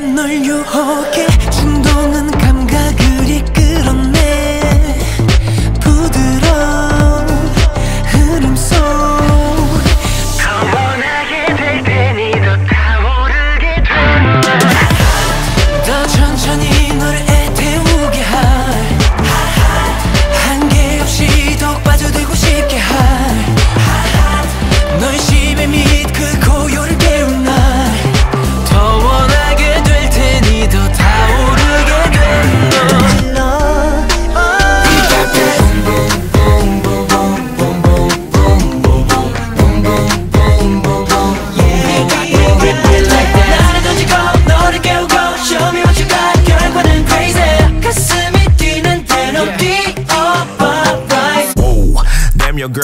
널 유혹해. 충동은 감각을 잃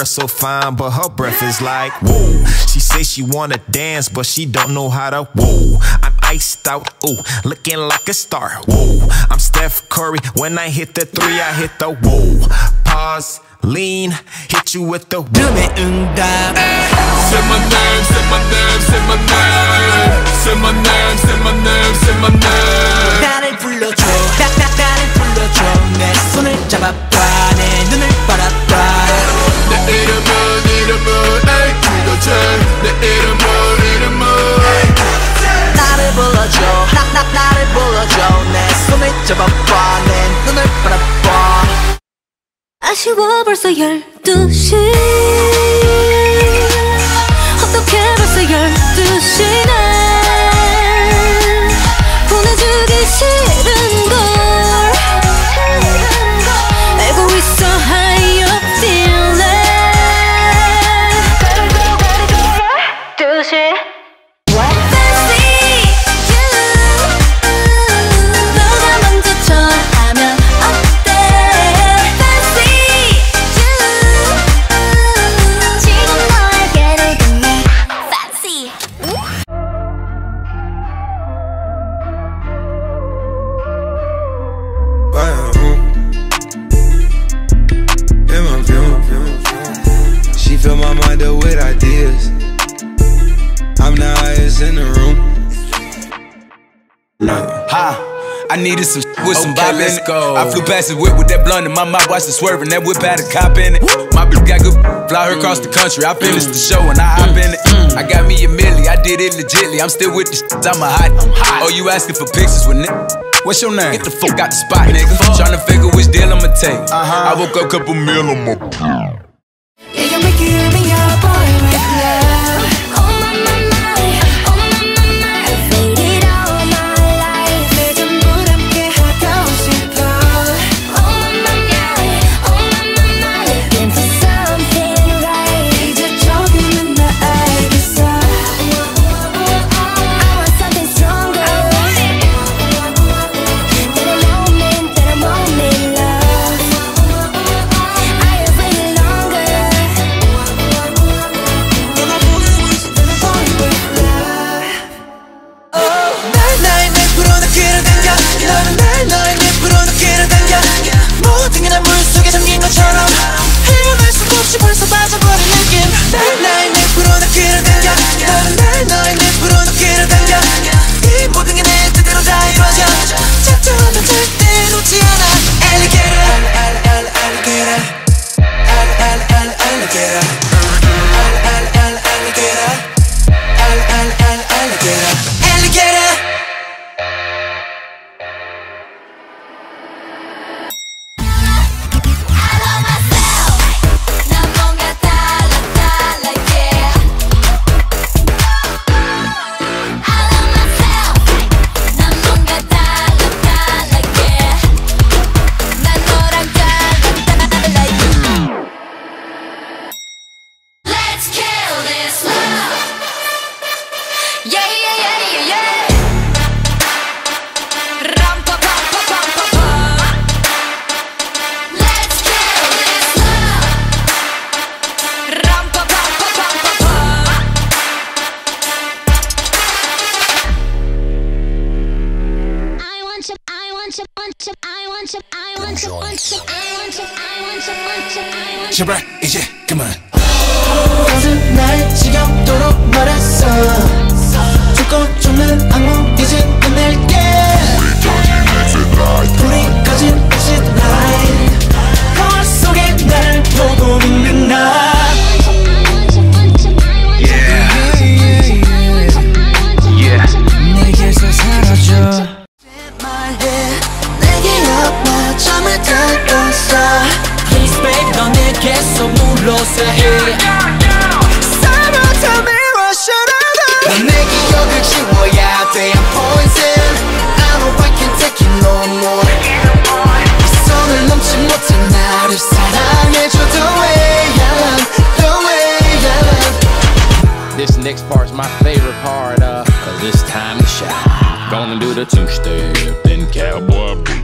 girl so fine, but her breath is like whoa. She say she wanna dance, but she don't know how to whoa. I'm iced out, ooh, looking like a star. Whoa, I'm Steph Curry. When I hit the three, I hit the whoa. Pause, lean, hit you with the Dumb. Say my name, say my name, say my name. Say my name, say my name, say my name. 마시고 벌써 열두 시. I needed some with some okay, let's go. I flew past the whip with that blunt in my mouth, watched it swerving. That whip had a cop in it. My bitch got good, fly her across the country. I finished the show and I hop in it. Mm. I got me a milli, I did it legitly. I'm still with the shit, I'm a hot. I'm hot. Oh, you asking for pictures with niggas? What's your name? Get the fuck out the spot, nigga. to figure which deal I'ma take. Uh-huh. I woke up, couple meal on my turn up. want some, I want some, want some, I want some, I want some, want some, I want some. 제발 이제 그만. 어느 날 지겹도록 말했어. 계속 물러서 해 I I'm poison I know I can't take it no more. This next part's my favorite part uh, Cause it's time to shine. Gonna do the two-step Then cowboy